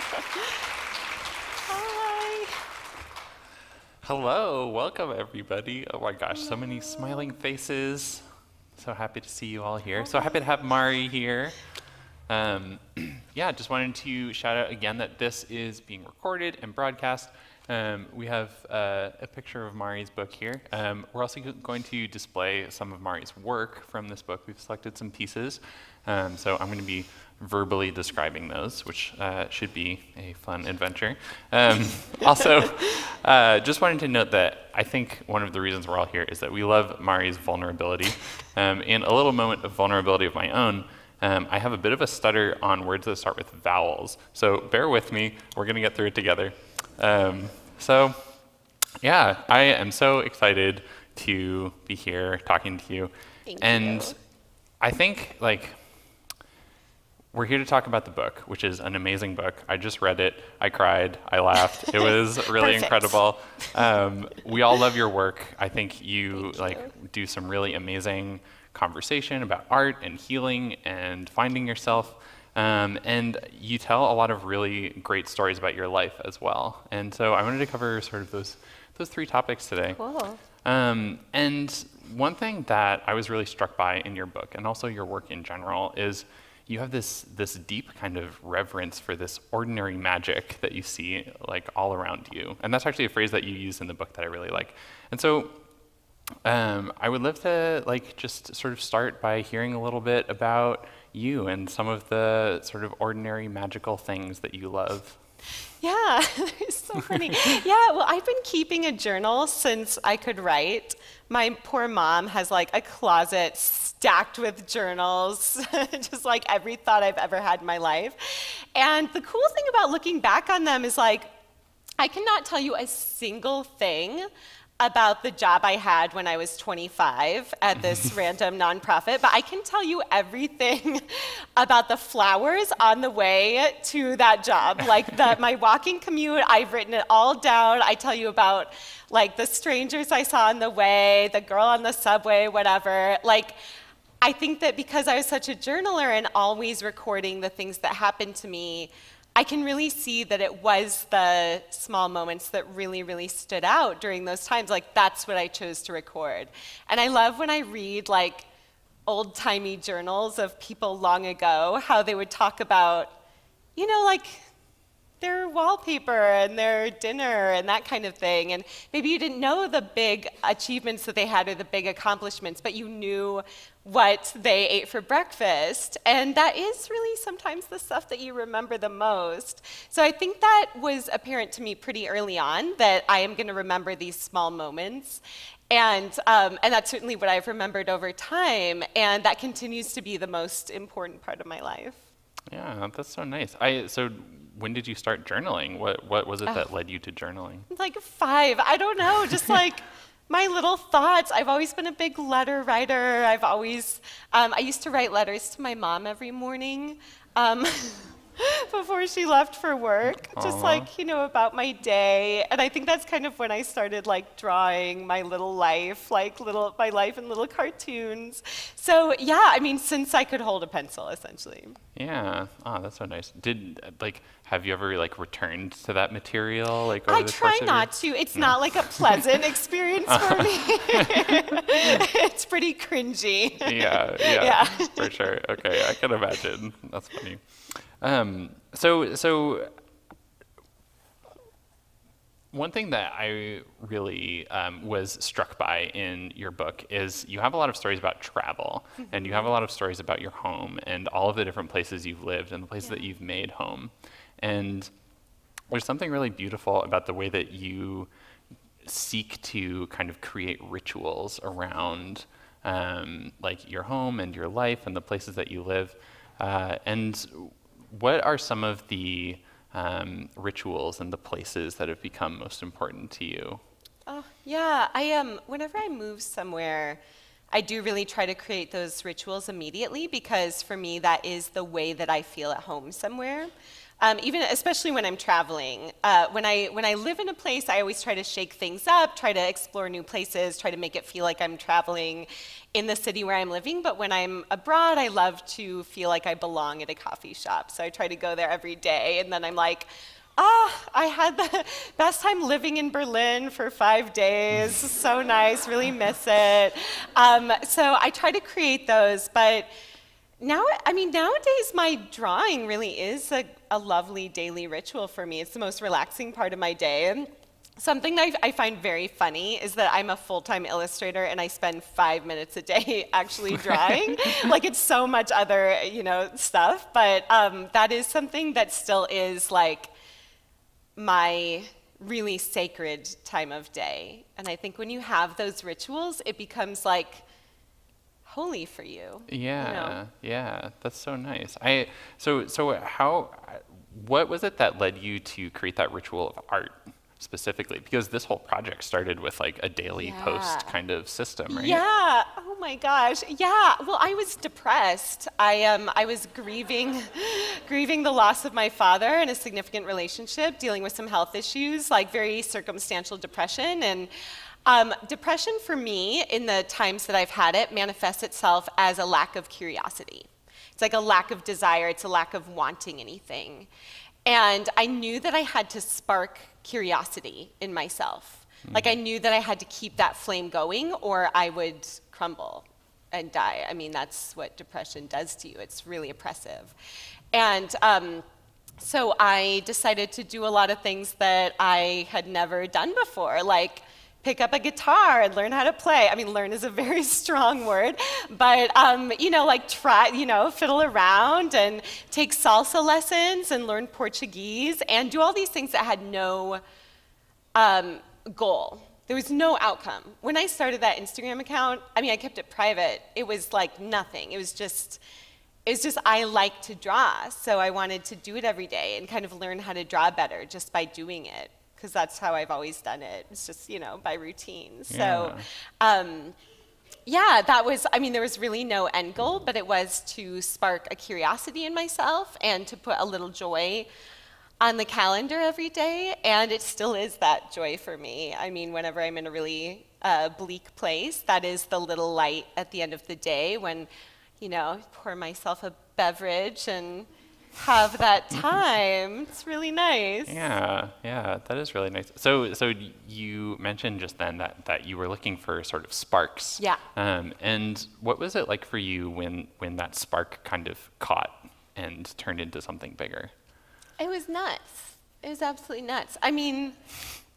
Hi. Hello, welcome everybody. Oh my gosh, so many smiling faces. So happy to see you all here. So happy to have Mari here. Um, yeah, just wanted to shout out again that this is being recorded and broadcast. Um, we have uh, a picture of Mari's book here. Um, we're also going to display some of Mari's work from this book. We've selected some pieces. Um, so I'm going to be verbally describing those, which uh, should be a fun adventure. Um, also, uh, just wanted to note that I think one of the reasons we're all here is that we love Mari's vulnerability. Um, and a little moment of vulnerability of my own. Um, I have a bit of a stutter on words that start with vowels. So bear with me. We're going to get through it together. Um, so, yeah, I am so excited to be here talking to you. Thank and you. I think, like, we're here to talk about the book, which is an amazing book. I just read it. I cried. I laughed. It was really incredible. Um, we all love your work. I think you Thank like you. do some really amazing conversation about art and healing and finding yourself. Um, and you tell a lot of really great stories about your life as well. And so I wanted to cover sort of those those three topics today. Cool. Um, and one thing that I was really struck by in your book, and also your work in general, is you have this this deep kind of reverence for this ordinary magic that you see like all around you. And that's actually a phrase that you use in the book that I really like. And so um, I would love to like just sort of start by hearing a little bit about you and some of the sort of ordinary magical things that you love. Yeah, it's so funny. yeah, well, I've been keeping a journal since I could write. My poor mom has like a closet stacked with journals, just like every thought I've ever had in my life. And the cool thing about looking back on them is like, I cannot tell you a single thing about the job I had when I was 25 at this random nonprofit, but I can tell you everything about the flowers on the way to that job. Like the, my walking commute, I've written it all down. I tell you about like the strangers I saw on the way, the girl on the subway, whatever. Like, I think that because I was such a journaler and always recording the things that happened to me, I can really see that it was the small moments that really, really stood out during those times. Like, that's what I chose to record. And I love when I read, like, old timey journals of people long ago, how they would talk about, you know, like, their wallpaper and their dinner and that kind of thing. And maybe you didn't know the big achievements that they had or the big accomplishments, but you knew what they ate for breakfast. And that is really sometimes the stuff that you remember the most. So I think that was apparent to me pretty early on that I am going to remember these small moments. And, um, and that's certainly what I've remembered over time. And that continues to be the most important part of my life. Yeah, that's so nice. I so when did you start journaling? What what was it that led you to journaling? like five. I don't know, just like my little thoughts. I've always been a big letter writer. I've always, um, I used to write letters to my mom every morning. Um, Before she left for work, just like, you know, about my day. And I think that's kind of when I started like drawing my little life, like little, my life in little cartoons. So yeah, I mean, since I could hold a pencil, essentially. Yeah. Oh, that's so nice. Did like have you ever like returned to that material like I try not to. It's not like a pleasant experience for me. it's pretty cringy. yeah, yeah, Yeah. for sure. Okay, I can imagine. That's funny. Um, so, so one thing that I really um, was struck by in your book is you have a lot of stories about travel, and you have a lot of stories about your home and all of the different places you've lived and the places that you've made home. And there's something really beautiful about the way that you seek to kind of create rituals around um, like your home and your life and the places that you live. Uh, and what are some of the um, rituals and the places that have become most important to you? Oh, yeah, I am. whenever I move somewhere, I do really try to create those rituals immediately because for me, that is the way that I feel at home somewhere. Um, even especially when I'm traveling. Uh, when I when I live in a place, I always try to shake things up, try to explore new places, try to make it feel like I'm traveling in the city where I'm living. But when I'm abroad, I love to feel like I belong at a coffee shop. So I try to go there every day, and then I'm like. Ah, I had the best time living in Berlin for five days. so nice, really miss it. Um, so I try to create those, but now, I mean, nowadays my drawing really is a, a lovely daily ritual for me. It's the most relaxing part of my day. Something that I, I find very funny is that I'm a full-time illustrator and I spend five minutes a day actually drawing. like it's so much other, you know, stuff, but um, that is something that still is like my really sacred time of day. And I think when you have those rituals, it becomes like holy for you. Yeah, you know? yeah, that's so nice. I so so how what was it that led you to create that ritual of art specifically? Because this whole project started with like a daily Yeah. post kind of system, right? Yeah. Oh my gosh. Yeah. Well, I was depressed. I um I was grieving grieving the loss of my father in a significant relationship, dealing with some health issues, like very circumstantial depression and um, depression for me, in the times that I've had it, manifests itself as a lack of curiosity. It's like a lack of desire, it's a lack of wanting anything. And I knew that I had to spark curiosity in myself. Like I knew that I had to keep that flame going or I would crumble and die. I mean, that's what depression does to you. It's really oppressive. And um, so I decided to do a lot of things that I had never done before, like pick up a guitar and learn how to play. I mean, learn is a very strong word, but um, you know, like try, you know, fiddle around and take salsa lessons and learn Portuguese and do all these things that had no um, goal. There was no outcome. When I started that Instagram account, I mean, I kept it private. It was like nothing. It was just, it was just I like to draw, so I wanted to do it every day and kind of learn how to draw better just by doing it, because that's how I've always done it. It's just you know by routine. So. Um, yeah, that was, I mean, there was really no end goal, but it was to spark a curiosity in myself and to put a little joy on the calendar every day. And it still is that joy for me. I mean, whenever I'm in a really uh, bleak place, that is the little light at the end of the day when, you know, pour myself a beverage and have that time. It's really nice. Yeah, yeah, that is really nice. So, so you mentioned just then that, that you were looking for sort of sparks. Yeah. Um, and what was it like for you when when that spark kind of caught and turned into something bigger? It was nuts. It was absolutely nuts. I mean,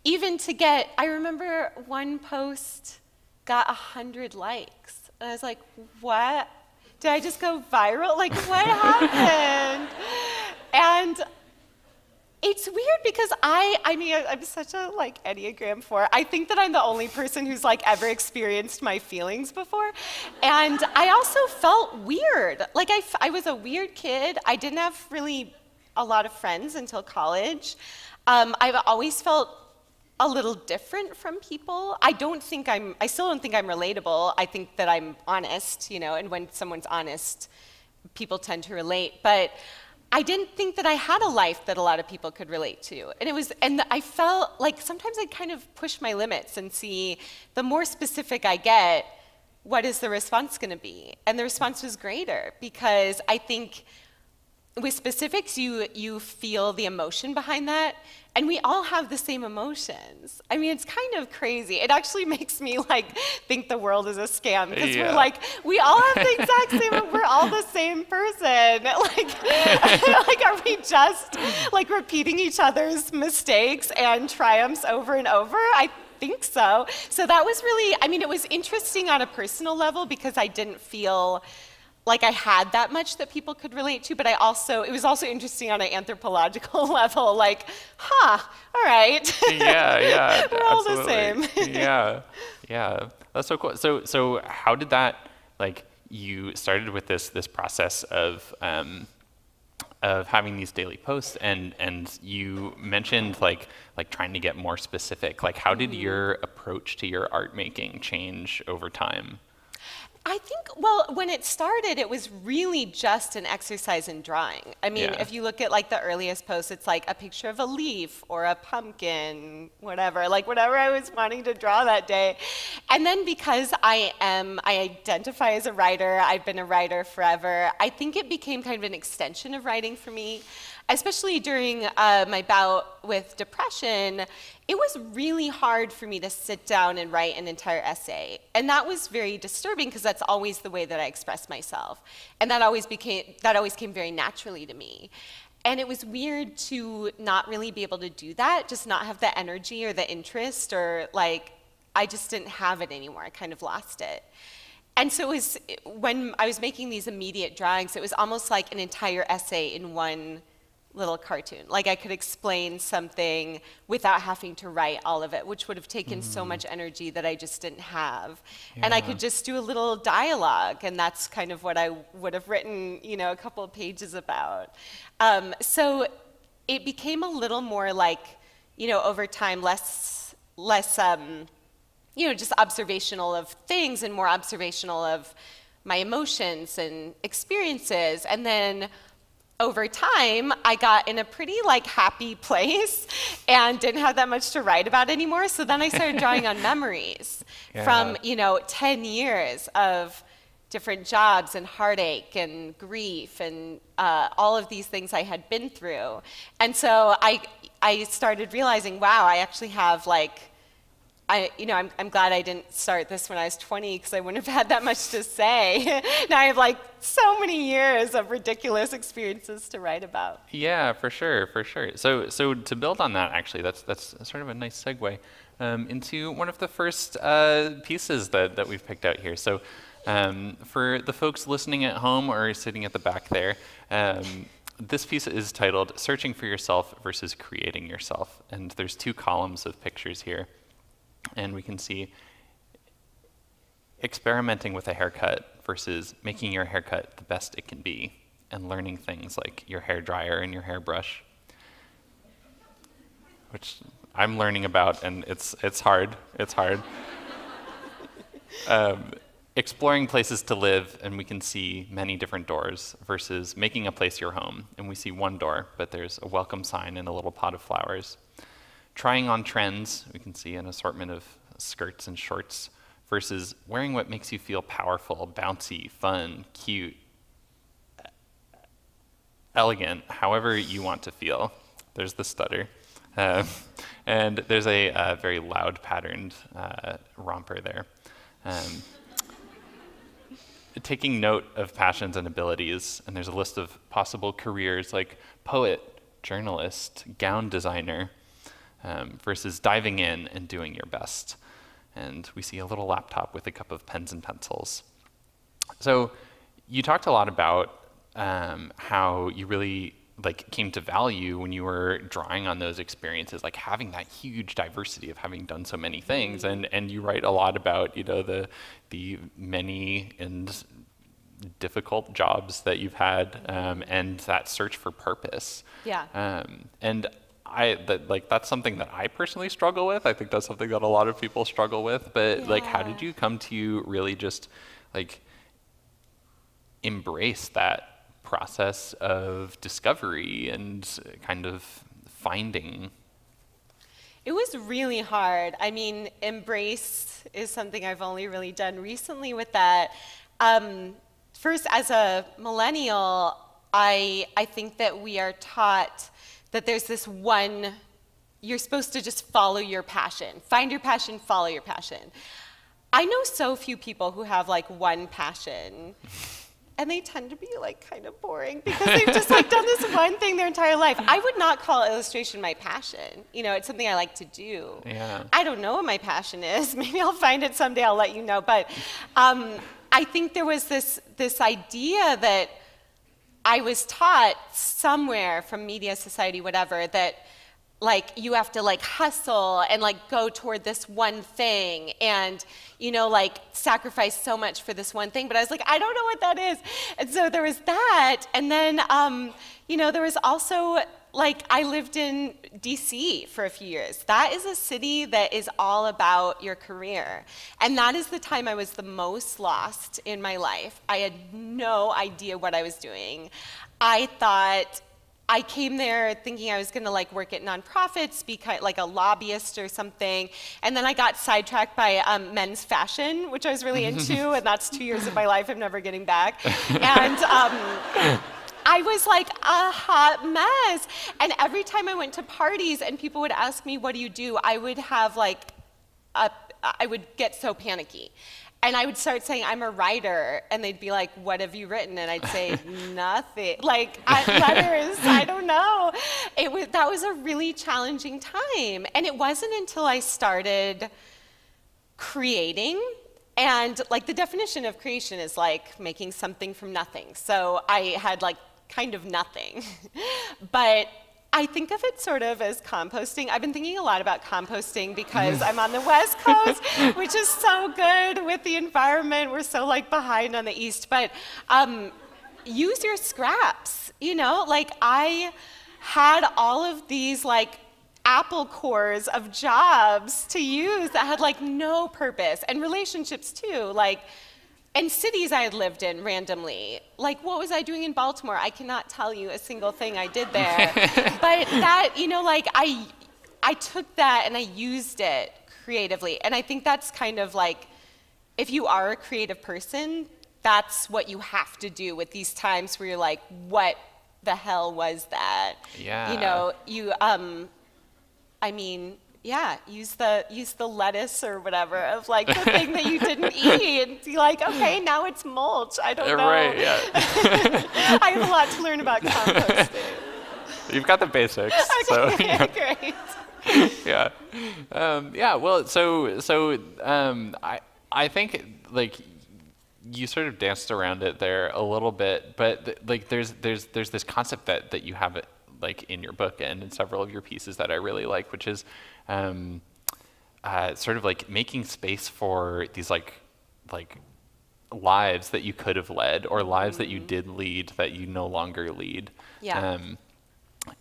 even to get, I remember one post got a 100 likes. And I was like, what? Did I just go viral? Like, what happened? And it's weird because I, I mean, I'm such a like Enneagram 4. I think that I'm the only person who's like ever experienced my feelings before. And I also felt weird. Like I, I was a weird kid. I didn't have really a lot of friends until college. Um, I've always felt a little different from people. I don't think I'm, I still don't think I'm relatable. I think that I'm honest, you know, and when someone's honest, people tend to relate. But I didn't think that I had a life that a lot of people could relate to. And it was, and I felt like sometimes I kind of push my limits and see the more specific I get, what is the response going to be? And the response was greater because I think with specifics, you, you feel the emotion behind that, and we all have the same emotions. I mean, it's kind of crazy. It actually makes me like think the world is a scam because Yeah. we're like, we all have the exact same, we're all the same person. Like, like, are we just like repeating each other's mistakes and triumphs over and over? I think so. So that was really, I mean, it was interesting on a personal level because I didn't feel like I had that much that people could relate to, but I also, it was also interesting on an anthropological level, like, huh, all right. yeah, yeah. We're all the absolutely. same. yeah, yeah. That's so cool. So, so how did that like? You started with this this process of um, of having these daily posts, and and you mentioned like like trying to get more specific. Like, how Mm-hmm. did your approach to your art making change over time? I think, well, when it started, it was really just an exercise in drawing. I mean, Yeah. if you look at like the earliest posts, it's like a picture of a leaf or a pumpkin, whatever, like whatever I was wanting to draw that day. And then because I am, I identify as a writer, I've been a writer forever, I think it became kind of an extension of writing for me. Especially during uh, my bout with depression, it was really hard for me to sit down and write an entire essay. And that was very disturbing because that's always the way that I express myself. And that always became that always came very naturally to me. And it was weird to not really be able to do that, just not have the energy or the interest or like I just didn't have it anymore. I kind of lost it. And so it was when I was making these immediate drawings, it was almost like an entire essay in one little cartoon. Like I could explain something without having to write all of it, which would have taken so much energy that I just didn't have. And I could just do a little dialogue, and that's kind of what I would have written, you know, a couple of pages about. Um, so it became a little more like, you know, over time, less, less, um, you know, just observational of things and more observational of my emotions and experiences. And then over time, I got in a pretty like happy place and didn't have that much to write about anymore. So then I started drawing on memories from, you know, 10 years of different jobs and heartache and grief and uh, all of these things I had been through. And so I, I started realizing, wow, I actually have like, I, you know, I'm, I'm glad I didn't start this when I was 20 because I wouldn't have had that much to say. now I have like so many years of ridiculous experiences to write about. Yeah, for sure, for sure. So, so to build on that, actually, that's that's sort of a nice segue um, into one of the first uh, pieces that that we've picked out here. So, um, for the folks listening at home or sitting at the back there, um, this piece is titled "Searching for Yourself versus Creating Yourself," and there's two columns of pictures here, and we can see experimenting with a haircut versus making your haircut the best it can be and learning things like your hair dryer and your hairbrush which i'm learning about and it's it's hard it's hard. Um, exploring places to live and we can see many different doors versus making a place your home. And we see one door but there's a welcome sign and a little pot of flowers trying on trends we can see an assortment of skirts and shorts versus wearing what makes you feel powerful bouncy fun cute elegant however you want to feel. There's the stutter. Uh, and there's a, uh very loud patterned uh, romper there. Um, taking note of passions and abilities, and there's a list of possible careers like poet, journalist, gown designer, um, versus diving in and doing your best. And we see a little laptop with a cup of pens and pencils. So you talked a lot about um, how you really like came to value when you were drawing on those experiences, like having that huge diversity of having done so many things, and and you write a lot about you know the the many and difficult jobs that you've had, um, and that search for purpose. Yeah. Um, and I that like that's something that I personally struggle with. I think that's something that a lot of people struggle with. But like, how did you come to really just like embrace that process of discovery and kind of finding? It was really hard. I mean, embrace is something I've only really done recently with that. Um, first, as a millennial, I, I think that we are taught that there's this one, you're supposed to just follow your passion. Find your passion, follow your passion. I know so few people who have like one passion and they tend to be like kind of boring because they've just like done this one thing their entire life. I would not call illustration my passion. You know, it's something I like to do. Yeah. I don't know what my passion is. Maybe I'll find it someday. I'll let you know. But um, I think there was this this idea that I was taught somewhere from media society, whatever, that like you have to like hustle and like go toward this one thing and you know like sacrifice so much for this one thing. But i was like i don't know what that is. And so there was that. And then um, you know there was also like I lived in DC for a few years. That is a city that is all about your career. And that is the time I was the most lost in my life. I had no idea what I was doing. I thought I came there thinking I was going to like work at nonprofits, be kind, like a lobbyist or something, and then I got sidetracked by um, men's fashion, which I was really into, and that's two years of my life I'm never getting back. And um, I was like a hot mess. And every time I went to parties and people would ask me, "What do you do?" I would have like, a, I would get so panicky and I would start saying, I'm a writer. And they'd be like, What have you written? And I'd say, Nothing. Like, letters, I don't know. It was, that was a really challenging time. And it wasn't until I started creating. And like the definition of creation is like making something from nothing. So I had like kind of nothing. but I think of it sort of as composting. I've been thinking a lot about composting because I'm on the West Coast, which is so good with the environment. We're so like behind on the East, but um, use your scraps. You know, like I had all of these like apple cores of jobs to use that had like no purpose and relationships too, like and cities I had lived in randomly. Like, what was I doing in Baltimore? I cannot tell you a single thing I did there. but that, you know, like I, I took that and I used it creatively. And I think that's kind of like, if you are a creative person, that's what you have to do with these times where you're like, what the hell was that? Yeah. You know, you, um, I mean, yeah, use the use the lettuce or whatever of like the thing that you didn't eat and be like, okay, now it's mulch. I don't know. Right, yeah. I have a lot to learn about composting. You've got the basics. Okay, so, yeah. great. yeah. Um, yeah. Well, so so um, I I think like you sort of danced around it there a little bit, but th- like there's there's there's this concept that that you have it like in your book and in several of your pieces that I really like, which is um, uh, sort of like making space for these like like lives that you could have led or lives that you did lead that you no longer lead. Yeah. Um,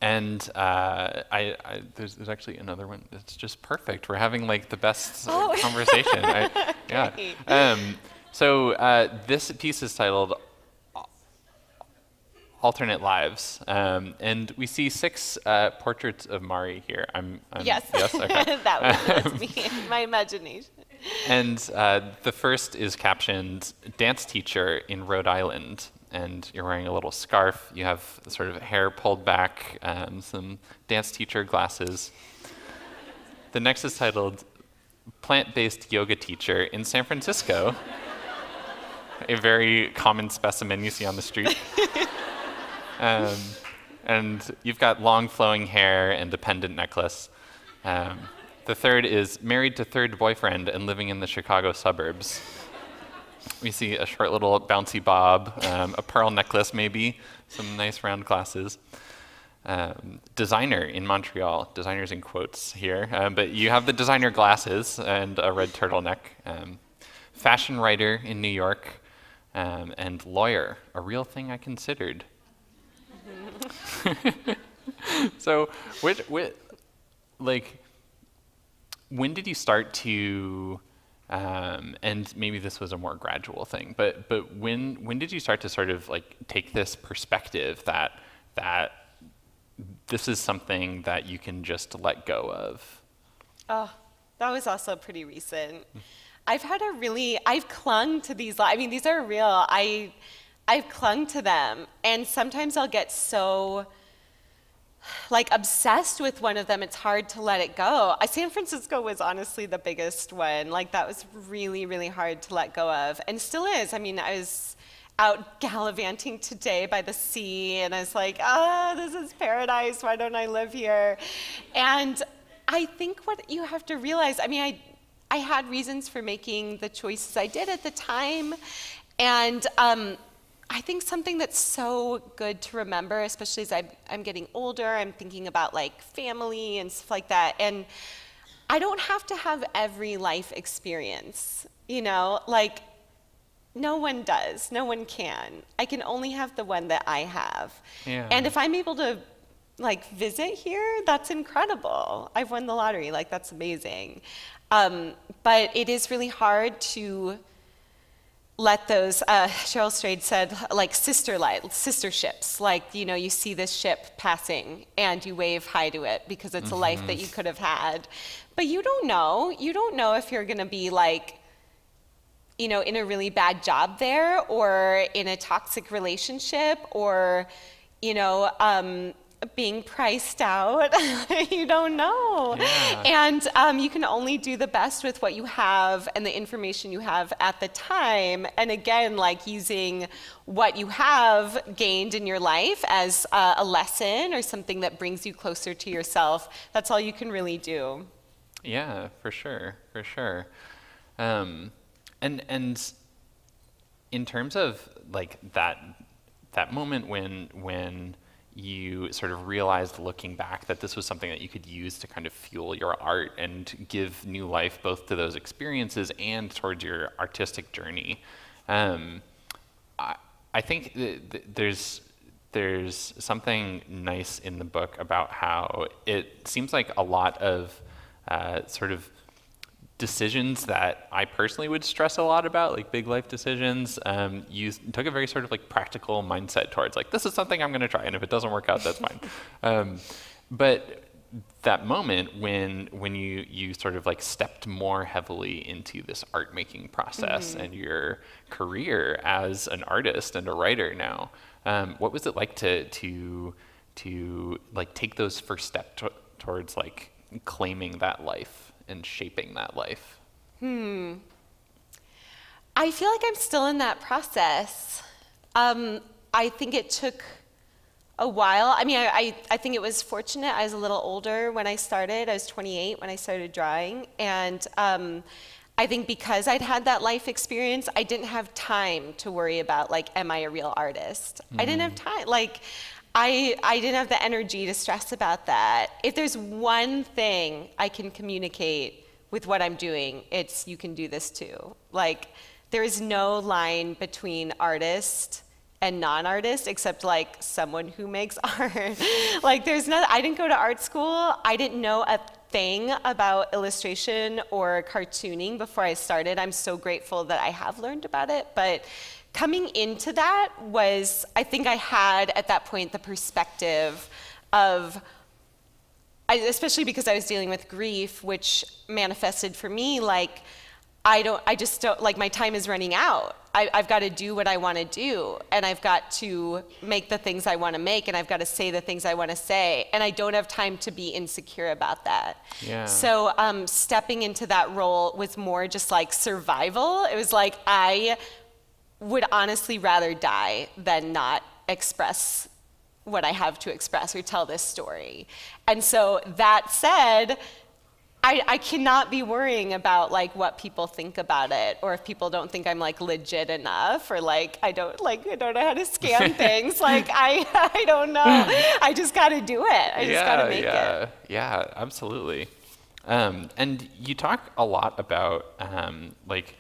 and uh, I, I there's, there's actually another one that's just perfect. We're having like the best Oh. conversation. I, yeah. Um, so uh, this piece is titled alternate lives. Um, and we see six uh, portraits of Mari here. I'm, I'm Yes. Yes. Okay. that was me, my imagination. and uh, the first is captioned "Dance Teacher in Rhode Island." And you're wearing a little scarf. You have sort of hair pulled back, um, some dance teacher glasses. The next is titled "Plant-Based Yoga Teacher in San Francisco." a very common specimen you see on the street. Um, and you've got long flowing hair and a pendant necklace. Um, the third is married to third boyfriend and living in the Chicago suburbs. We see a short little bouncy bob, um, a pearl necklace maybe, some nice round glasses. Um, designer in Montreal, designers in quotes here, um, but you have the designer glasses and a red turtleneck. Um, fashion writer in New York, um, and lawyer, a real thing I considered. so, which, which, like, when did you start to, um, and maybe this was a more gradual thing, but but when when did you start to sort of like take this perspective that that this is something that you can just let go of? Oh, that was also pretty recent. I've had a really, I've clung to these, I mean, these are real. I, I've clung to them. And sometimes I'll get so, like, obsessed with one of them, it's hard to let it go. Uh, San Francisco was honestly the biggest one. Like, that was really, really hard to let go of. And still is. I mean, I was out gallivanting today by the sea, and I was like, ah, this is paradise. Why don't I live here? And I think what you have to realize, I mean, I, I had reasons for making the choices I did at the time. And um, I think something that's so good to remember, especially as I'm, I'm getting older, I'm thinking about like family and stuff like that. And I don't have to have every life experience, you know? Like, no one does, no one can. I can only have the one that I have. Yeah. And if I'm able to like visit here, that's incredible. I've won the lottery. Like that's amazing. Um, but it is really hard to let those uh, cheryl strayed said like sister light sister ships. Like you know you see this ship passing and you wave hi to it because it's mm-hmm. a life that you could have had. But you don't know. You don't know if you're going to be like you know in a really bad job there or in a toxic relationship or you know um, being priced out. you don't know. Yeah. And um, you can only do the best with what you have and the information you have at the time. And again, like using what you have gained in your life as uh, a lesson or something that brings you closer to yourself. That's all you can really do. Yeah, for sure, for sure. Um, and and in terms of like that that moment when when you sort of realized looking back that this was something that you could use to kind of fuel your art and give new life both to those experiences and towards your artistic journey. Um, I, I, think th- th- there's there's something nice in the book about how it seems like a lot of uh, sort of decisions that I personally would stress a lot about, like big life decisions, um, you took a very sort of like practical mindset towards like this is something I'm going to try, and if it doesn't work out, that's fine. Um, but that moment when when you you sort of like stepped more heavily into this art making process mm-hmm. and your career as an artist and a writer now, um, what was it like to to to like take those first steps t- towards like claiming that life? And shaping that life? Hmm. I feel like I'm still in that process. Um, I think it took a while. I mean, I, I, I, think it was fortunate. I was a little older when I started. I was 28 when I started drawing. And um, I think because I'd had that life experience, I didn't have time to worry about, like, am I a real artist? Mm. I didn't have mm. time. Like, I, I didn't have the energy to stress about that. If there's one thing I can communicate with what I'm doing, it's you can do this too. Like, there is no line between artist and non-artist except like someone who makes art. like there's not I didn't go to art school. I didn't know a thing about illustration or cartooning before I started. I'm so grateful that I have learned about it, but coming into that was, I think I had at that point the perspective of, especially because I was dealing with grief, which manifested for me like, I don't, I just don't, like my time is running out. I, have got to do what I want to do, and I've got to make the things I want to make, and I've got to say the things I want to say, and I don't have time to be insecure about that. Yeah. So um, stepping into that role was more just like survival. It was like I would honestly rather die than not express what I have to express or tell this story. And so that said, I, I, cannot be worrying about like what people think about it or if people don't think I'm like legit enough or like I don't like I don't know how to scan things. Like I I don't know. I just got to do it. I just got to make yeah. it yeah absolutely. Um, and you talk a lot about um, like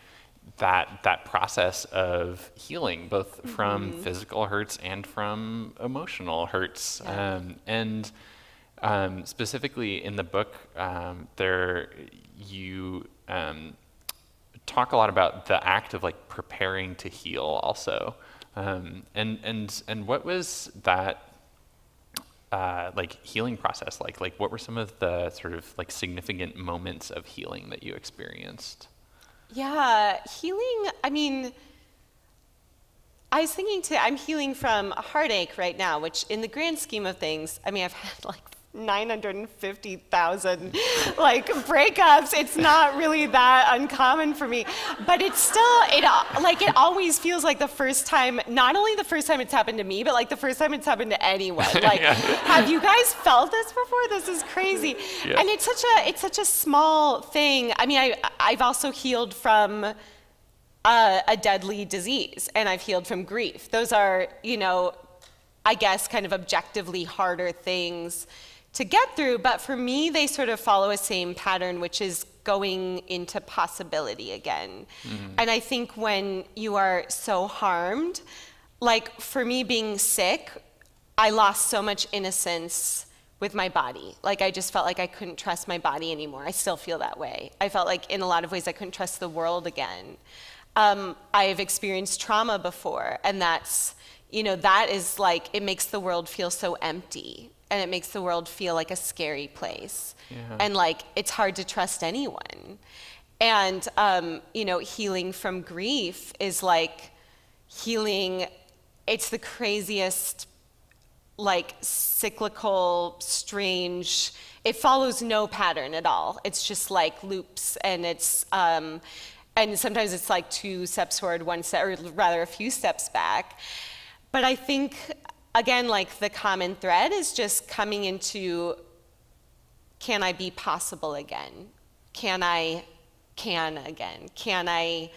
that that process of healing, both mm-hmm. from physical hurts and from emotional hurts. Yeah. Um, and um, specifically in the book, um, there you um, talk a lot about the act of like preparing to heal, also. Um, and and and what was that uh, like healing process like? Like, what were some of the sort of like significant moments of healing that you experienced? Yeah, healing, I mean, I was thinking today, I'm healing from a heartache right now, which in the grand scheme of things, I mean, I've had like 950,000 like breakups. It's not really that uncommon for me, but it's still it like it always feels like the first time. Not only the first time it's happened to me, but like the first time it's happened to anyone. Like, yeah. have you guys felt this before? This is crazy, yeah. and it's such a it's such a small thing. I mean, I I've also healed from. Uh, a deadly disease, and I've healed from grief. Those are, you know, I guess, kind of objectively harder things to get through, but for me, they sort of follow a same pattern, which is going into possibility again. Mm-hmm. And I think when you are so harmed, like for me being sick, I lost so much innocence with my body. Like I just felt like I couldn't trust my body anymore. I still feel that way. I felt like in a lot of ways I couldn't trust the world again. Um, I've experienced trauma before, and that's, you know, that is like, it makes the world feel so empty, and it makes the world feel like a scary place. Yeah. And like, it's hard to trust anyone. And, um, you know, healing from grief is like healing, it's the craziest like cyclical, strange. It follows no pattern at all. It's just like loops, and it's um, and sometimes it's like two steps forward, one step, or rather a few steps back. But I think again, like the common thread is just coming into can I be possible again? Can I can again? Can I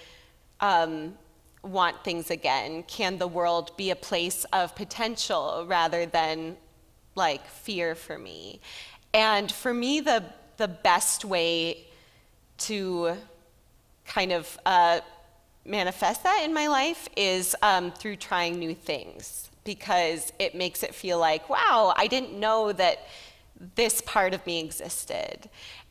um, want things again? Can the world be a place of potential rather than like fear for me? And for me, the, the best way to kind of uh, manifest that in my life is um, through trying new things because it makes it feel like, wow, I didn't know that this part of me existed.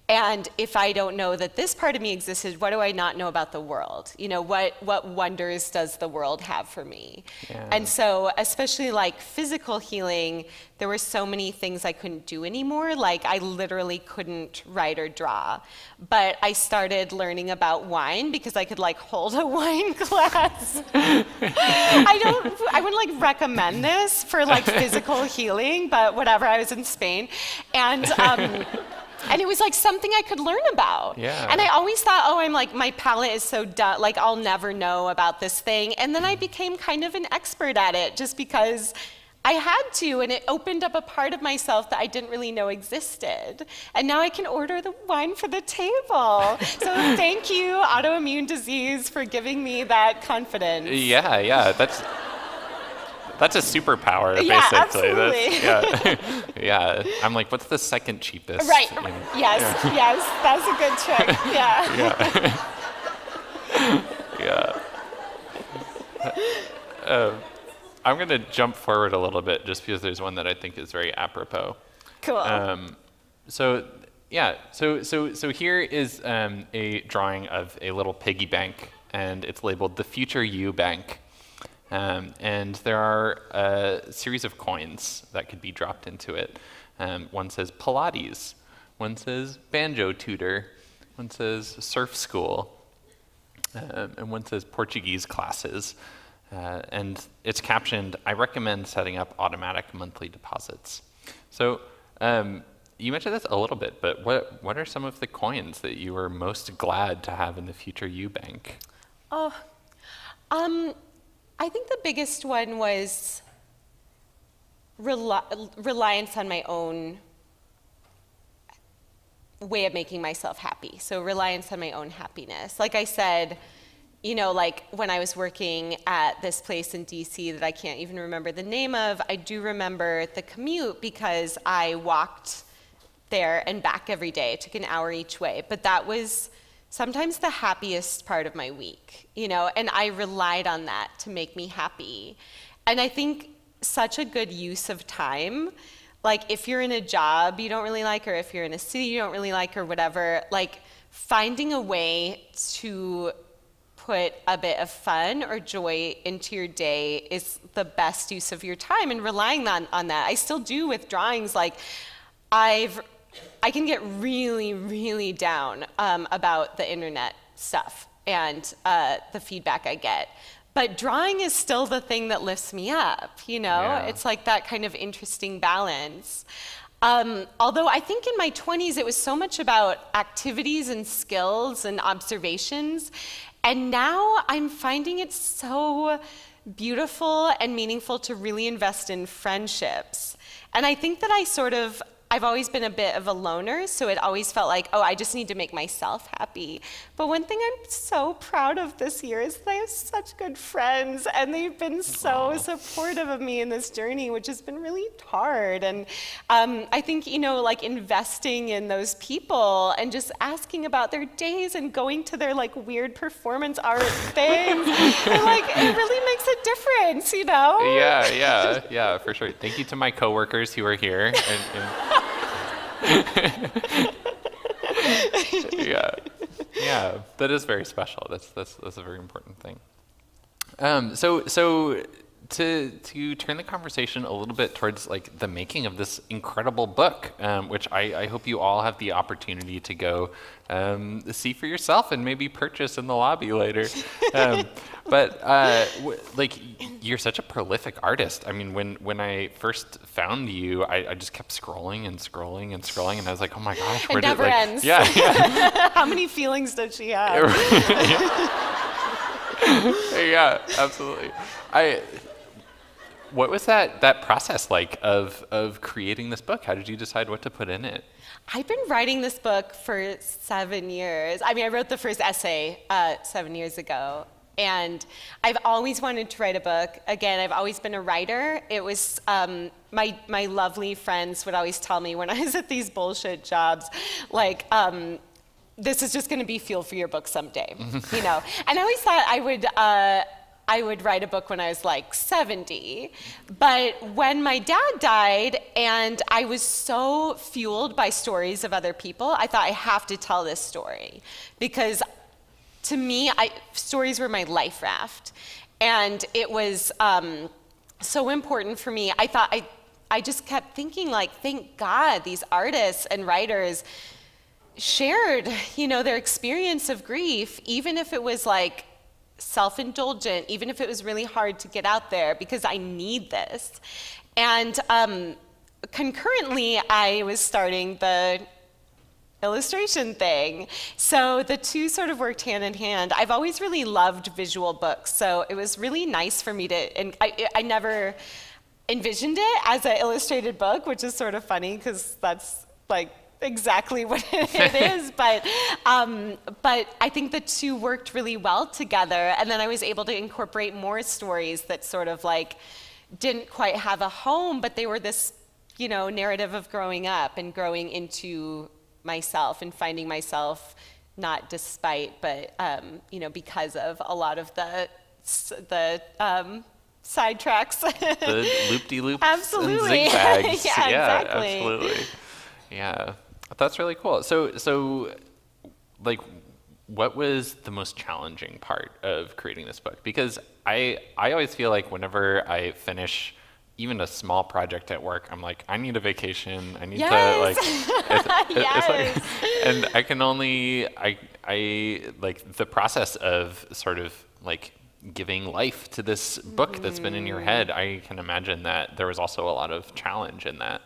And if I don't know that this part of me existed, what do I not know about the world? You know, what, what wonders does the world have for me? Yeah. And so, especially like physical healing, there were so many things I couldn't do anymore. Like, I literally couldn't write or draw. But I started learning about wine because I could like hold a wine glass. I don't, I wouldn't like recommend this for like physical healing, but whatever, I was in Spain. And, um, and it was like something I could learn about. Yeah. And I always thought, oh, I'm like, my palate is so dumb, like I'll never know about this thing. And then I mm. became kind of an expert at it just because I had to, and it opened up a part of myself that I didn't really know existed. And now I can order the wine for the table. so thank you, autoimmune disease, for giving me that confidence. Yeah, yeah, that's that's a superpower, Yeah, basically. absolutely. Yeah, yeah. I'm like, what's the second cheapest? Right. you know? Yes, yes, that's a good trick. Yeah. Yeah. Uh, I'm gonna jump forward a little bit just because there's one that I think is very apropos. Cool. Um, so yeah, so so so here is um, a drawing of a little piggy bank, and it's labeled the Future You Bank. Um, and there are a series of coins that could be dropped into it. Um, one says Pilates, one says banjo tutor, one says surf school, um, and one says Portuguese classes. Uh, and it's captioned, I recommend setting up automatic monthly deposits. So um, you mentioned this a little bit, but what, what are some of the coins that you are most glad to have in the future You Bank? Oh, um, I think the biggest one was reli- reliance on my own way of making myself happy. So reliance on my own happiness. Like I said, you know, like when I was working at this place in DC that I can't even remember the name of, I do remember the commute because I walked there and back every day. It took an hour each way. But that was sometimes the happiest part of my week, you know, and I relied on that to make me happy. And I think such a good use of time. Like if you're in a job you don't really like, or if you're in a city you don't really like, or whatever, like finding a way to put a bit of fun or joy into your day is the best use of your time and relying on, on that. I still do with drawings. Like I've, I can get really, really down um, about the internet stuff and uh, the feedback I get. But drawing is still the thing that lifts me up, you know? Yeah. It's like that kind of interesting balance. Um, although I think in my 20s it was so much about activities and skills and observations. And now I'm finding it so beautiful and meaningful to really invest in friendships. And I think that I sort of, I've always been a bit of a loner, so it always felt like, oh, I just need to make myself happy. But one thing I'm so proud of this year is that I have such good friends, and they've been so supportive of me in this journey, which has been really hard. And um, I think, you know, like investing in those people and just asking about their days and going to their like weird performance art things, and, like it really makes a difference, you know? Yeah, yeah, yeah, for sure. Thank you to my coworkers who are here. And, and yeah, yeah, that is very special. That's that's that's a very important thing. Um, so so to to turn the conversation a little bit towards like the making of this incredible book, um, which I, I hope you all have the opportunity to go um, see for yourself and maybe purchase in the lobby later. Um, but uh, w- like you're such a prolific artist. I mean, when when I first found you, I, I just kept scrolling and scrolling and scrolling, and I was like, oh my gosh, It where never did like, ends. Yeah, yeah. How many feelings does she have? yeah, absolutely. I. What was that that process like of of creating this book? How did you decide what to put in it? I've been writing this book for seven years. I mean, I wrote the first essay uh, seven years ago. And I've always wanted to write a book. Again, I've always been a writer. It was um, my, my lovely friends would always tell me when I was at these bullshit jobs, like, um, this is just going to be fuel for your book someday, you know. And I always thought I would. Uh, I would write a book when I was like 70. But when my dad died and I was so fueled by stories of other people, I thought I have to tell this story because to me, I, stories were my life raft. And it was um, so important for me. I thought I, I just kept thinking like, thank God these artists and writers shared, you know, their experience of grief, even if it was like self-indulgent, even if it was really hard to get out there, because I need this. And um, concurrently, I was starting the illustration thing. So the two sort of worked hand in hand. I've always really loved visual books, so it was really nice for me to, and I, I never envisioned it as an illustrated book, which is sort of funny because that's like exactly what it is. But um, but I think the two worked really well together, and then I was able to incorporate more stories that sort of like didn't quite have a home, but they were this you know narrative of growing up and growing into myself and finding myself not despite but um, you know because of a lot of the the um, sidetracks The loop-de-loops Absolutely. and zigzags. Yeah, exactly. absolutely. Yeah, that's really cool. So, so, like, what was the most challenging part of creating this book? Because I, I always feel like whenever I finish even a small project at work, I'm like, I need a vacation. I need Yes. to like, it's, Yes. like, and I can only, I, I like the process of sort of like giving life to this book that's been in your mm. head. I can imagine that there was also a lot of challenge in that.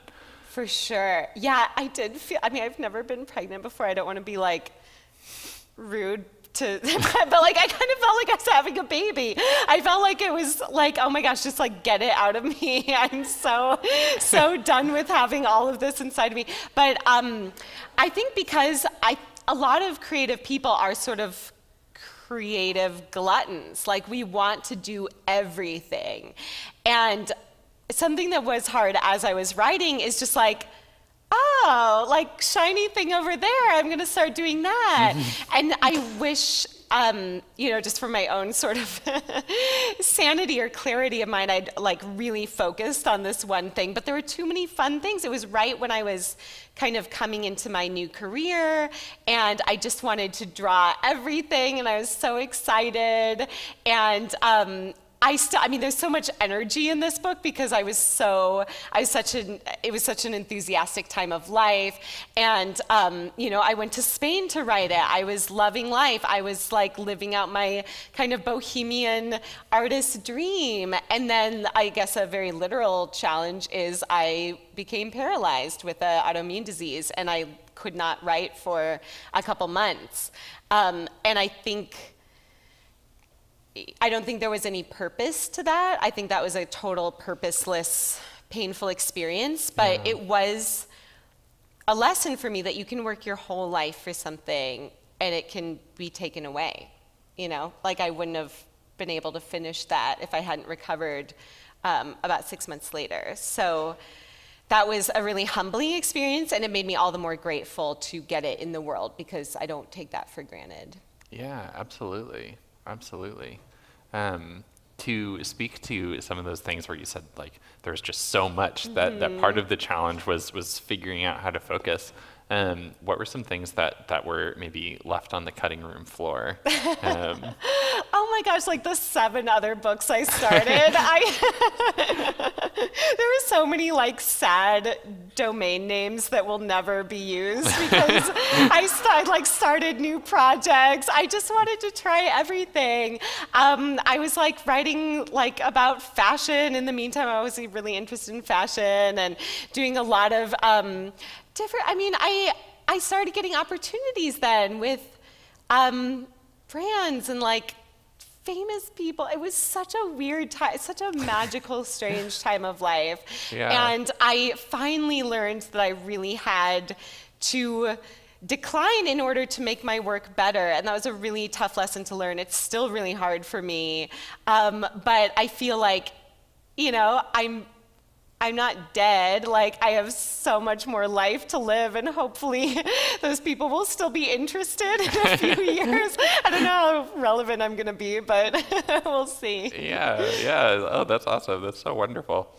For sure. Yeah, I did feel, I mean, I've never been pregnant before. I don't want to be like rude to, but like, I kind of felt like I was having a baby. I felt like it was like, oh my gosh, just like get it out of me. I'm so, so done with having all of this inside of me. But um, I think because I, a lot of creative people are sort of creative gluttons. Like we want to do everything. And something that was hard as I was writing is just like, oh, like shiny thing over there, I'm going to start doing that. and I wish, um, you know, just for my own sort of sanity or clarity of mind, I'd like really focused on this one thing. But there were too many fun things. It was right when I was kind of coming into my new career, and I just wanted to draw everything, and I was so excited. And um, I still, I mean, there's so much energy in this book because I was so, I was such an, it was such an enthusiastic time of life. And, um, you know, I went to Spain to write it. I was loving life. I was like living out my kind of bohemian artist dream. And then I guess a very literal challenge is I became paralyzed with an autoimmune disease and I could not write for a couple months. Um, and I think, I don't think there was any purpose to that. I think that was a total purposeless, painful experience, but Yeah. it was a lesson for me that you can work your whole life for something and it can be taken away. You know, like I wouldn't have been able to finish that if I hadn't recovered um, about six months later. So that was a really humbling experience, and it made me all the more grateful to get it in the world because I don't take that for granted. Yeah, absolutely, absolutely. Um, to speak to some of those things where you said like there's just so much that, that part of the challenge was was figuring out how to focus. Um, what were some things that, that were maybe left on the cutting room floor? Um, my gosh, like the seven other books I started. I there were so many like sad domain names that will never be used because I started like started new projects. I just wanted to try everything. Um, I was like writing like about fashion. In the meantime, I was really interested in fashion and doing a lot of um, different. I mean, I I started getting opportunities then with um, brands and like famous people. It was such a weird time, such a magical, strange time of life. Yeah. And I finally learned that I really had to decline in order to make my work better. And that was a really tough lesson to learn. It's still really hard for me. Um, but I feel like, you know, I'm I'm not dead. Like, I have so much more life to live, and hopefully, those people will still be interested in a few years. I don't know how relevant I'm going to be, but we'll see. yeah, yeah. Oh, that's awesome. That's so wonderful.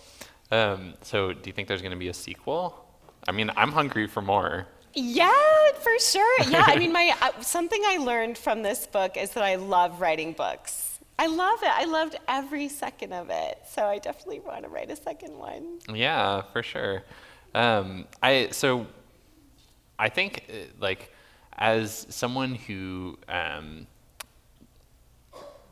Um, so, do you think there's going to be a sequel? I mean, I'm hungry for more. Yeah, for sure. Yeah, I mean, my uh, something I learned from this book is that I love writing books. I love it. I loved every second of it. So I definitely want to write a second one. Yeah, for sure. Um, I so I think uh, like as someone who um,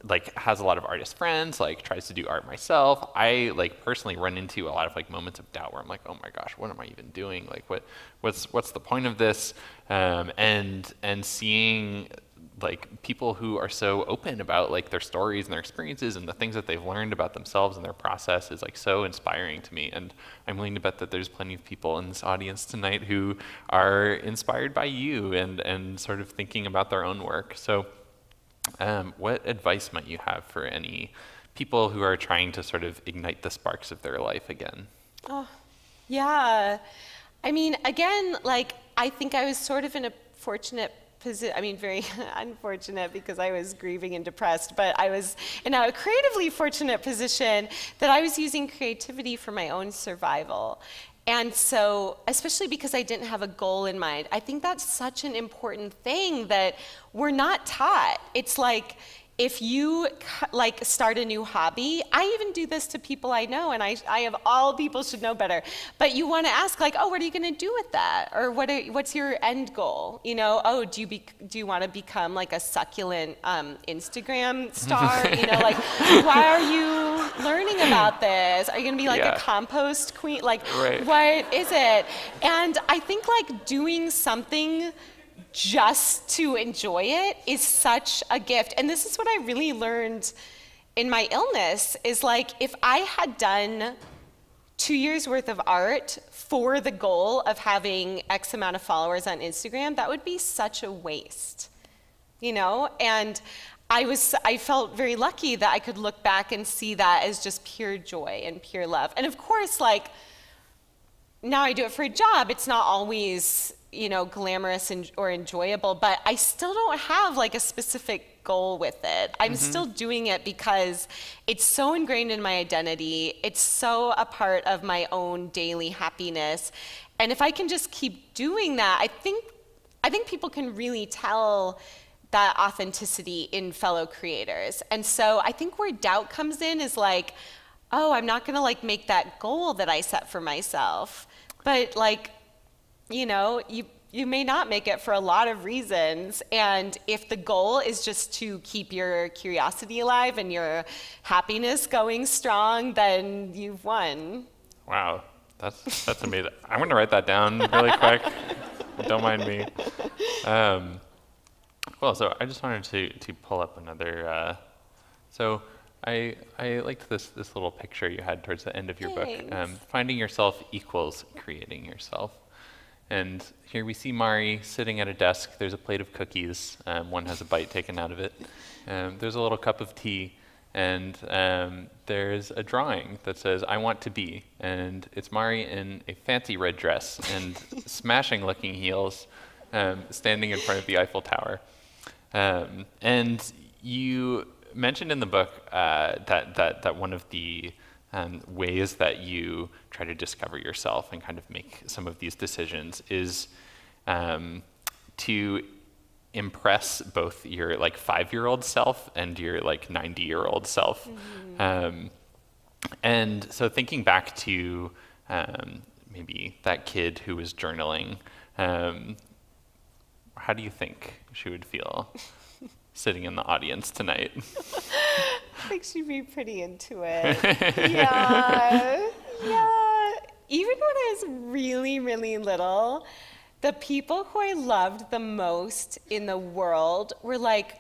like has a lot of artist friends, like tries to do art myself, I like personally run into a lot of like moments of doubt where I'm like, oh my gosh, what am I even doing? Like, what what's what's the point of this? Um, and and seeing like people who are so open about like their stories and their experiences and the things that they've learned about themselves and their process is like so inspiring to me. And i'm willing to bet that there's plenty of people in this audience tonight who are inspired by you and and sort of thinking about their own work. So um, what advice might you have for any people who are trying to sort of ignite the sparks of their life again? Oh yeah. I mean again like i think i was sort of in a fortunate I mean, very unfortunate because I was grieving and depressed, but I was in a creatively fortunate position that I was using creativity for my own survival. And so, especially because I didn't have a goal in mind, I think that's such an important thing that we're not taught. It's like, if you like start a new hobby i even do this to people i know and i, I have all people should know better. But you want to ask like oh what are you going to do with that? Or what are, what's your end goal? You know oh do you be, do you want to become like a succulent um, instagram star? You know like why are you learning about this? Are you going to be like Yeah. a compost queen? Like Right. what is it? And i think like doing something just to enjoy it is such a gift. And this is what I really learned in my illness is like if I had done 2 years worth of art for the goal of having x amount of followers on Instagram, that would be such a waste. You know? And I was I felt very lucky that I could look back and see that as just pure joy and pure love. And of course like now I do it for a job. It's not always, you know, glamorous and, or enjoyable, but I still don't have like a specific goal with it. I'm mm-hmm. still doing it because it's so ingrained in my identity. It's so a part of my own daily happiness. And if I can just keep doing that, I think I think people can really tell that authenticity in fellow creators. And so I think where doubt comes in is like, oh, I'm not going to like make that goal that I set for myself. But like, you know, you you may not make it for a lot of reasons and if the goal is just to keep your curiosity alive and your happiness going strong, then you've won. Wow, that's that's amazing. I'm gonna write that down really quick. Don't mind me. Um, well, so I just wanted to to pull up another. Uh, so I I liked this this little picture you had towards the end of your book. Um, finding yourself equals creating yourself. And here we see Mari sitting at a desk. There's a plate of cookies. Um, one has a bite taken out of it. Um, there's a little cup of tea. And um, there's a drawing that says, I want to be. And it's Mari in a fancy red dress and smashing looking heels um, standing in front of the Eiffel Tower. Um, and you mentioned in the book uh, that, that, that one of the um, ways that you try to discover yourself and kind of make some of these decisions is um, to impress both your like five year old self and your like 90 year old self. Mm-hmm. Um, and so thinking back to um, maybe that kid who was journaling, um, how do you think she would feel sitting in the audience tonight? I think she'd be pretty into it. yeah. Yeah. Even when I was really, really little, the people who I loved the most in the world were like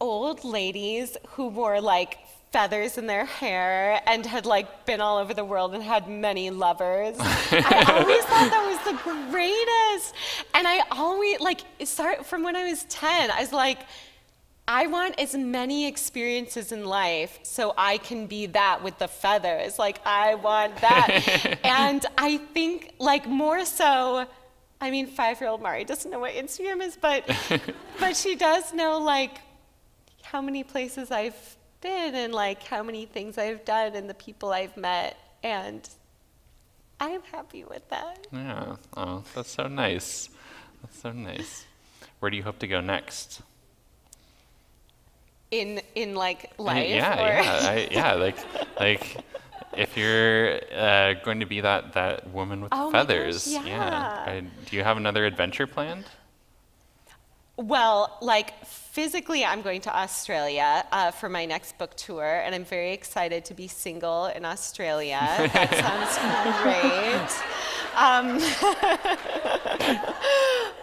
old ladies who wore like feathers in their hair and had like been all over the world and had many lovers. I always thought that was the greatest. And I always like start from when I was 10, I was like, I want as many experiences in life so I can be that with the feathers. Like I want that. and I think like more so I mean, five-year-old Mari doesn't know what Instagram is, but but she does know like how many places I've been and like how many things I've done and the people I've met, and I'm happy with that. Yeah. Oh, that's so nice. That's so nice. Where do you hope to go next? In in like life. Yeah, or? yeah, I, yeah. Like like if you're uh, going to be that, that woman with oh feathers, gosh, yeah. I, do you have another adventure planned? Well, like physically, I'm going to Australia uh, for my next book tour, and I'm very excited to be single in Australia. that sounds great. Um,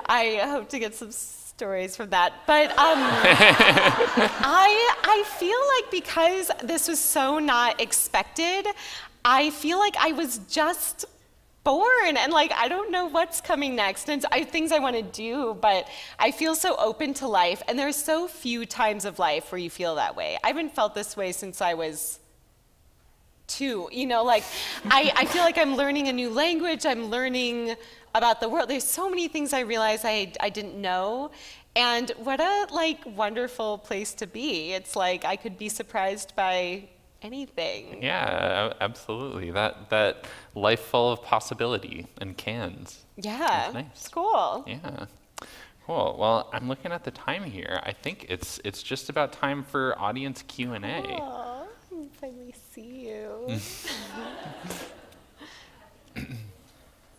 I hope to get some stories from that. But um, I, I feel like because this was so not expected, I feel like I was just born and like I don't know what's coming next and I things I want to do but I feel so open to life and there's so few times of life where you feel that way. I haven't felt this way since I was two. You know, like I, I feel like I'm learning a new language, I'm learning about the world. There's so many things I realized I, I didn't know. And what a like wonderful place to be. It's like I could be surprised by anything. Yeah, absolutely. That that life full of possibility and cans. Yeah. nice. It's cool. Yeah. Cool. Well, I'm looking at the time here. I think it's it's just about time for audience Q and A. Oh, finally see you.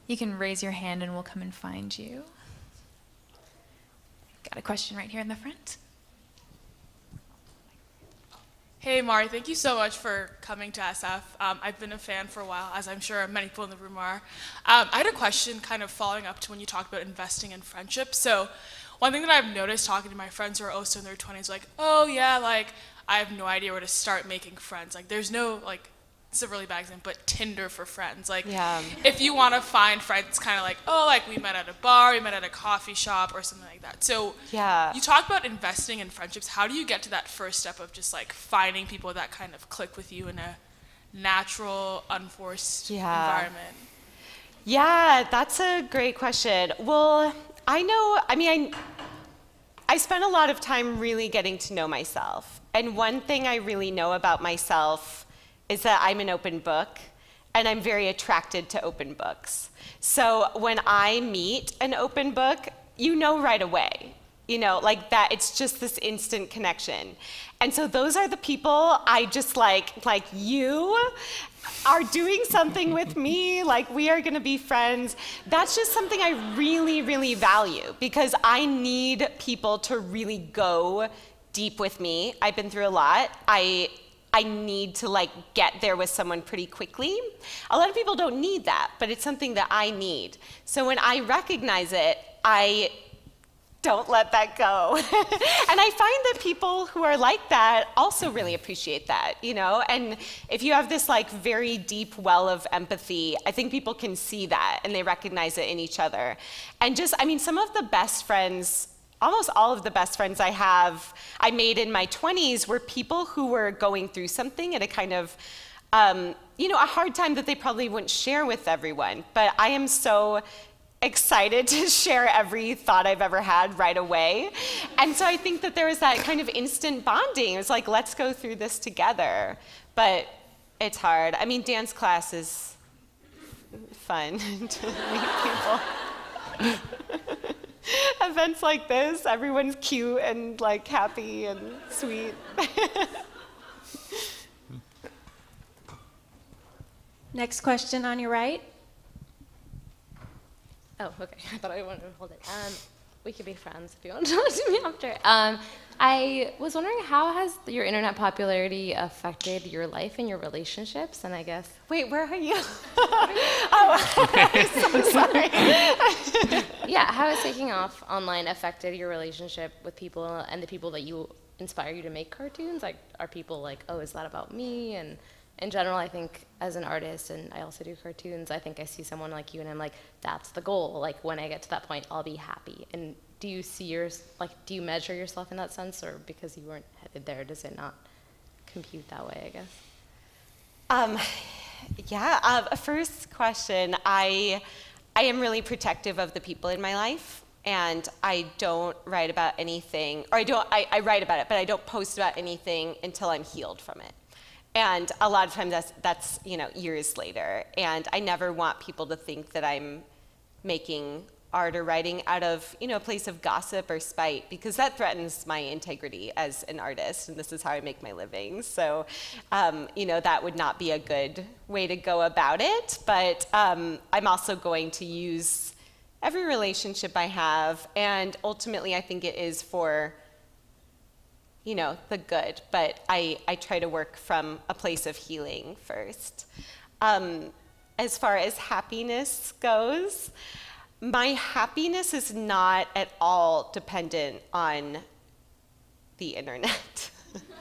You can raise your hand and we'll come and find you. Got a question right here in the front. Hey, Mari, thank you so much for coming to SF. Um, I've been a fan for a while, as I'm sure many people in the room are. Um, I had a question kind of following up to when you talked about investing in friendship. So, one thing that I've noticed talking to my friends who are also in their 20s, like, oh, yeah, like, I have no idea where to start making friends. Like, there's no, like, it's a really bad example, but Tinder for friends. Like, Yeah. if you want to find friends, kind of like, oh, like we met at a bar, we met at a coffee shop, or something like that. So, Yeah. you talk about investing in friendships. How do you get to that first step of just like finding people that kind of click with you in a natural, unforced Yeah. environment? Yeah, that's a great question. Well, I know, I mean, I, I spent a lot of time really getting to know myself. And one thing I really know about myself is that I'm an open book and I'm very attracted to open books. So when I meet an open book, you know right away. You know, like that, it's just this instant connection. And so those are the people I just like, like you are doing something with me, like we are gonna be friends. That's just something I really, really value because I need people to really go deep with me. I've been through a lot. I I need to like get there with someone pretty quickly. A lot of people don't need that, but it's something that I need. So when I recognize it, I don't let that go. and I find that people who are like that also really appreciate that, you know? And if you have this like very deep well of empathy, I think people can see that and they recognize it in each other. And just, I mean, some of the best friends almost all of the best friends I have, I made in my 20s were people who were going through something at a kind of, um, you know, a hard time that they probably wouldn't share with everyone. But I am so excited to share every thought I've ever had right away. And so I think that there was that kind of instant bonding. It was like, let's go through this together. But it's hard. I mean, dance class is fun to meet people. Events like this, everyone's cute and like happy and sweet. Next question on your right. Oh, okay. I thought I wanted to hold it. Um, we could be friends if you want to talk to me after. Um, I was wondering how has your internet popularity affected your life and your relationships, and I guess. Wait, where are you? oh, I'm so sorry. yeah, how has taking off online affected your relationship with people and the people that you inspire you to make cartoons? Like, are people like, oh, is that about me? And in general, I think as an artist, and I also do cartoons, I think I see someone like you, and I'm like, that's the goal. Like, when I get to that point, I'll be happy. And do you see yours, like, do you measure yourself in that sense, or because you weren't headed there, does it not compute that way, I guess? Um, yeah, uh, first question, I, I am really protective of the people in my life. And I don't write about anything, or I don't, I, I write about it, but I don't post about anything until I'm healed from it. And a lot of times that's, that's you know years later. And I never want people to think that I'm making art or writing out of you know a place of gossip or spite because that threatens my integrity as an artist and this is how I make my living. So um, you know that would not be a good way to go about it. But um, I'm also going to use every relationship I have, and ultimately I think it is for you know, the good, but I, I try to work from a place of healing first. Um, as far as happiness goes, my happiness is not at all dependent on the internet.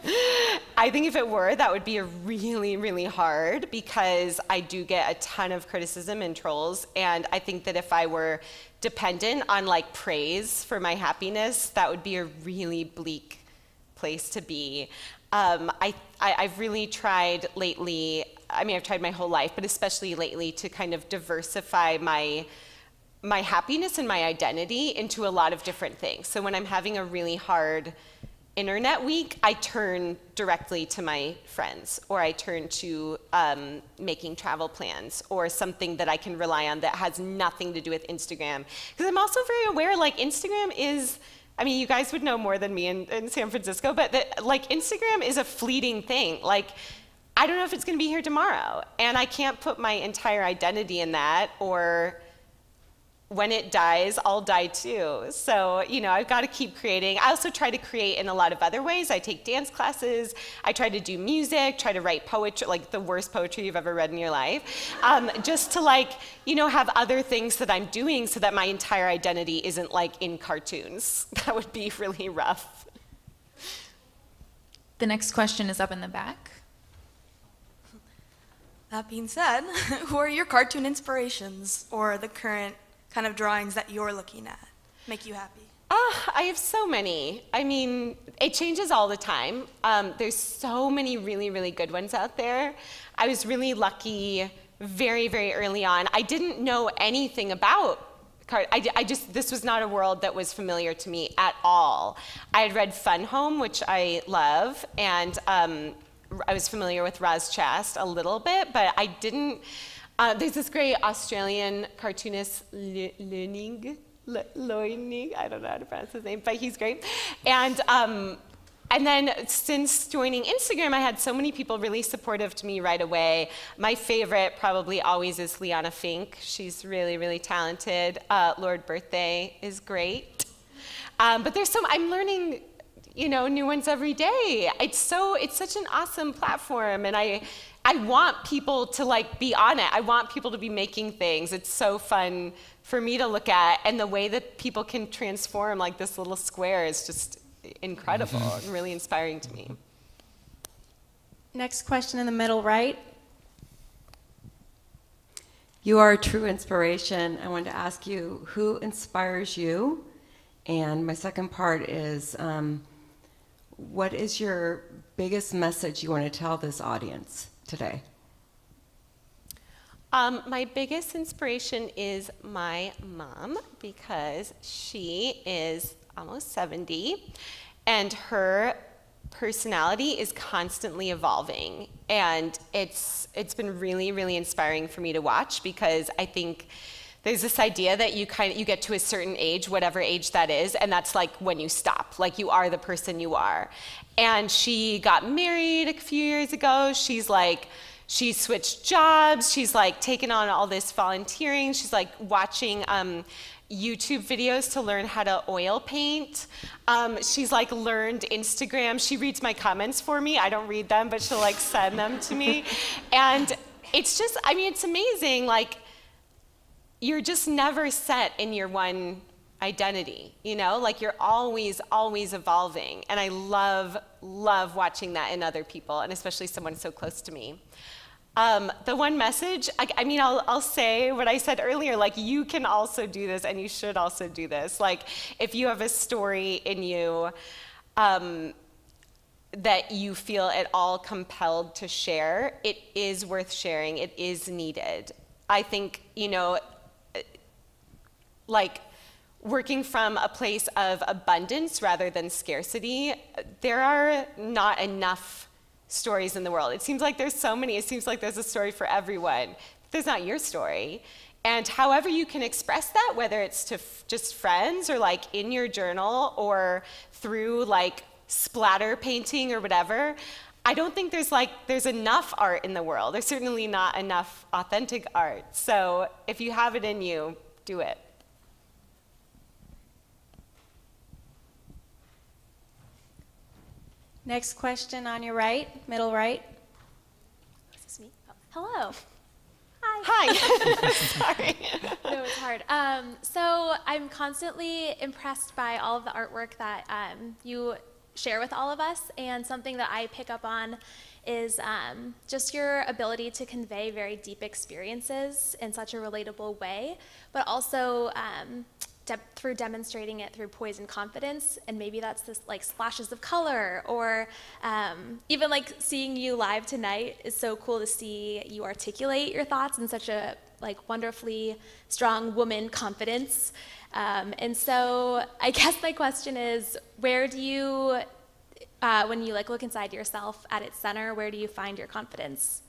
I think if it were, that would be really, really hard because I do get a ton of criticism and trolls. And I think that if I were dependent on like praise for my happiness, that would be a really bleak place to be. Um, I, I, have really tried lately, I mean, I've tried my whole life, but especially lately to kind of diversify my, my happiness and my identity into a lot of different things. So when I'm having a really hard internet week, I turn directly to my friends, or I turn to um, making travel plans, or something that I can rely on that has nothing to do with Instagram. Because I'm also very aware, like, Instagram is I mean, you guys would know more than me in, in San Francisco, but the, like Instagram is a fleeting thing. Like, I don't know if it's going to be here tomorrow, and I can't put my entire identity in that or when it dies, I'll die too. So, you know, I've got to keep creating. I also try to create in a lot of other ways. I take dance classes, I try to do music, try to write poetry, like the worst poetry you've ever read in your life, um, just to like, you know, have other things that I'm doing so that my entire identity isn't like in cartoons. That would be really rough. The next question is up in the back. That being said, who are your cartoon inspirations or the current kind of drawings that you're looking at make you happy? Ah, I have so many. I mean, it changes all the time. Um, there's so many really, really good ones out there. I was really lucky very, very early on. I didn't know anything about card. I, I, just this was not a world that was familiar to me at all. I had read Fun Home, which I love, and um, I was familiar with Roz Chast a little bit, but I didn't. Uh, there's this great Australian cartoonist, Learning, Loining, I don't know how to pronounce his name, but he's great. And um, and then since joining Instagram, I had so many people really supportive to me right away. My favorite probably always is Liana Finck. She's really, really talented. Uh, Lord Birthday is great. Um, but there's some, I'm learning, you know, new ones every day. It's so, it's such an awesome platform. And I, I want people to like be on it. I want people to be making things. It's so fun for me to look at and the way that people can transform like this little square is just incredible and really inspiring to me. Next question in the middle right. You are a true inspiration. I wanted to ask you who inspires you? And my second part is um, what is your biggest message you want to tell this audience? Today? Um, my biggest inspiration is my mom because she is almost 70 and her personality is constantly evolving and it's it's been really really inspiring for me to watch because I think there's this idea that you kind of you get to a certain age whatever age that is and that's like when you stop like you are the person you are and she got married a few years ago she's like she switched jobs she's like taken on all this volunteering she's like watching um, YouTube videos to learn how to oil paint. Um, she's like learned Instagram. She reads my comments for me. I don't read them, but she'll like send them to me. And it's just, I mean, it's amazing. Like, you're just never set in your one identity, you know? Like, you're always, always evolving. And I love, love watching that in other people, and especially someone so close to me. Um, the one message, I, I, mean, I'll, I'll say what I said earlier, like, you can also do this and you should also do this. Like, if you have a story in you um, that you feel at all compelled to share, it is worth sharing, it is needed. I think, you know, like, working from a place of abundance rather than scarcity, there are not enough stories in the world. It seems like there's so many, it seems like there's a story for everyone. There's not your story. And however you can express that, whether it's to just friends or like in your journal or through like splatter painting or whatever, I don't think there's like there's enough art in the world. There's certainly not enough authentic art. So if you have it in you, do it. Next question on your right, middle right. Is this me? Oh, hello. Hi. Hi. Sorry. no, it's hard. Um, so I'm constantly impressed by all of the artwork that um, you share with all of us, and something that I pick up on is um, just your ability to convey very deep experiences in such a relatable way, but also um, de- through demonstrating it through poise and confidence and maybe that's this like splashes of color or um, even like seeing you live tonight is so cool to see you articulate your thoughts in such a like wonderfully strong woman confidence. Um, and so i guess my question is where do you uh, when you like look inside yourself at its center where do you find your confidence?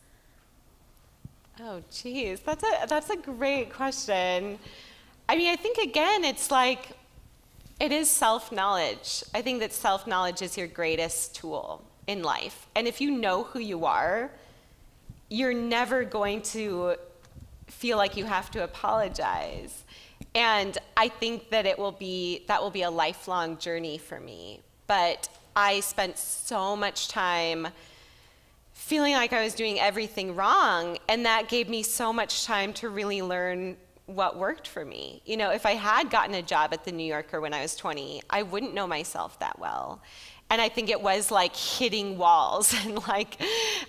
Oh geez that's a that's a great question I mean, I think again, it's like it is self knowledge. I think that self knowledge is your greatest tool in life. And if you know who you are, you're never going to feel like you have to apologize. And I think that it will be that will be a lifelong journey for me. But I spent so much time feeling like I was doing everything wrong, and that gave me so much time to really learn what worked for me. You know, if I had gotten a job at the New Yorker when I was 20, I wouldn't know myself that well. And I think it was like hitting walls and like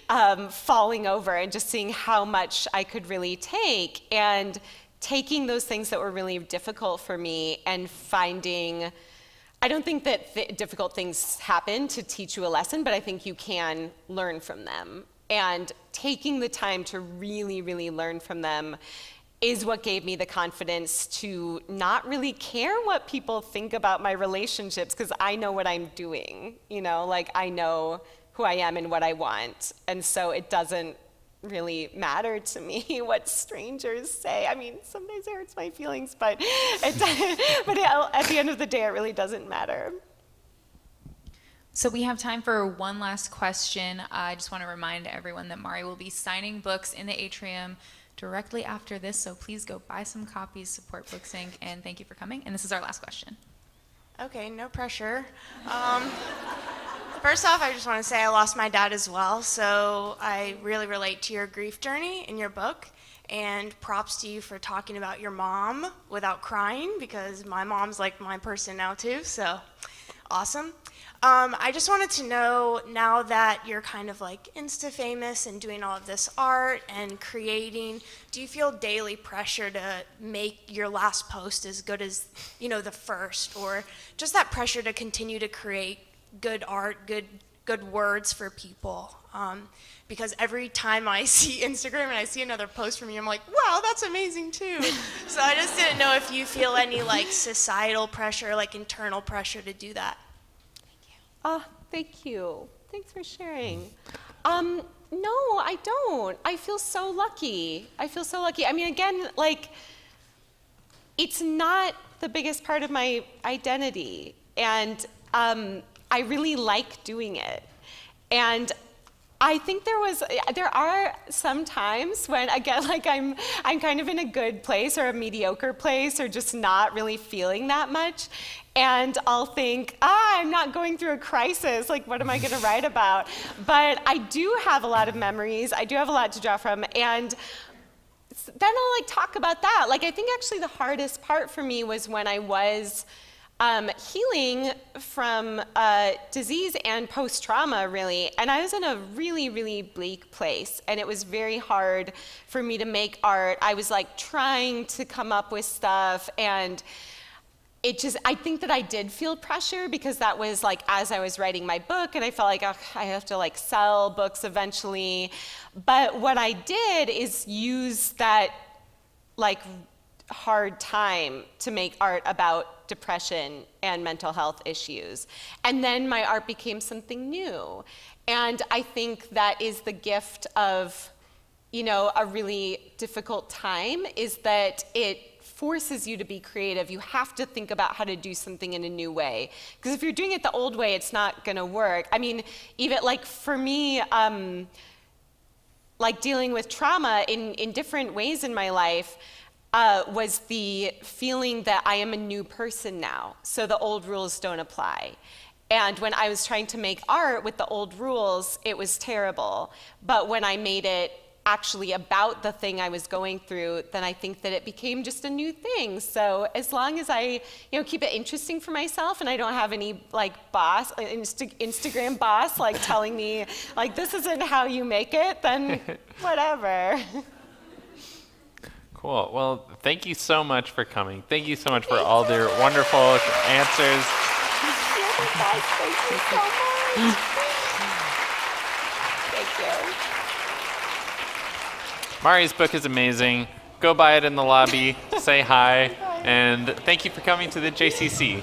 um, falling over and just seeing how much I could really take and taking those things that were really difficult for me and finding. I don't think that th- difficult things happen to teach you a lesson, but I think you can learn from them. And taking the time to really, really learn from them is what gave me the confidence to not really care what people think about my relationships because I know what I'm doing. You know, like I know who I am and what I want. And so it doesn't really matter to me what strangers say. I mean, sometimes it hurts my feelings, but, it, but it, at the end of the day, it really doesn't matter. So we have time for one last question. I just want to remind everyone that Mari will be signing books in the atrium directly after this. So please go buy some copies, support Books Inc., and thank you for coming. And this is our last question. Okay, no pressure. Um, first off, I just want to say I lost my dad as well, so I really relate to your grief journey in your book. And props to you for talking about your mom without crying, because my mom's like my person now, too, so awesome. Um, I just wanted to know now that you're kind of like insta famous and doing all of this art and creating, do you feel daily pressure to make your last post as good as you know the first, or just that pressure to continue to create good art, good good words for people. Um, because every time I see Instagram and I see another post from you, I'm like, wow, that's amazing too. so I just didn't know if you feel any like societal pressure, like internal pressure to do that. Oh, thank you. Thanks for sharing. Um, no, I don't. I feel so lucky. I feel so lucky. I mean, again, like, it's not the biggest part of my identity. And um, I really like doing it. And I think there was there are some times when again like I'm I'm kind of in a good place or a mediocre place or just not really feeling that much and I'll think, ah, I'm not going through a crisis. Like, what am I going to write about? But I do have a lot of memories. I do have a lot to draw from. And then I'll like talk about that. Like, I think actually the hardest part for me was when I was um, healing from uh, disease and post trauma, really. And I was in a really, really bleak place. And it was very hard for me to make art. I was like trying to come up with stuff. And it just, I think that I did feel pressure because that was like as I was writing my book. And I felt like I have to like sell books eventually. But what I did is use that like hard time to make art about depression and mental health issues. And then my art became something new. And I think that is the gift of, you know, a really difficult time is that it forces you to be creative. You have to think about how to do something in a new way. Because if you're doing it the old way, it's not going to work. I mean, even like for me, um, like dealing with trauma in, in different ways in my life, uh, was the feeling that I am a new person now, so the old rules don't apply. And when I was trying to make art with the old rules, it was terrible. But when I made it actually about the thing I was going through, then I think that it became just a new thing. So as long as I, you know, keep it interesting for myself and I don't have any like boss, uh, Insta Instagram boss like telling me like this isn't how you make it, then whatever. Cool. Well, thank you so much for coming. Thank you so much for all their wonderful answers. Thank you so much. Thank you. Mari's book is amazing. Go buy it in the lobby, say hi, and thank you for coming to the JCC.